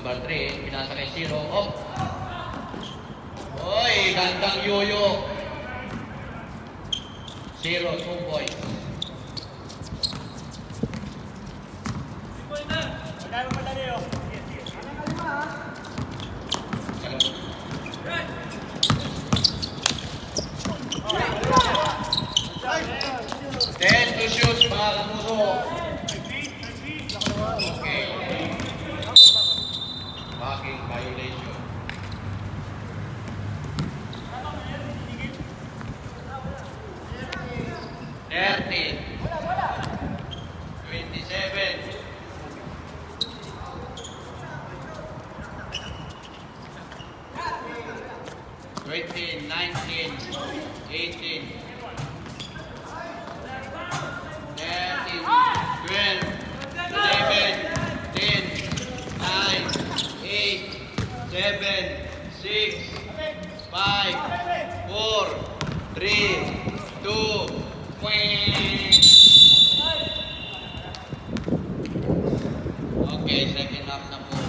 Number 3, pinasa kay Zero. Op. Oy, gandang yoyo. Zero, two points. Ten to shoot, mga kapuso. Backing violation. Thirty. Twenty-seven. Twenty, nineteen, eighteen. Six, five, four, three, two. Okay, second half na po.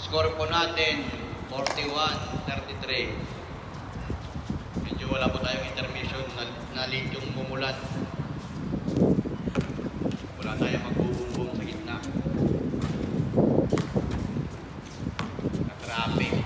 Score po natin, 41-33. Medyo wala po tayong intermission, na, na late yung bumulat. happening.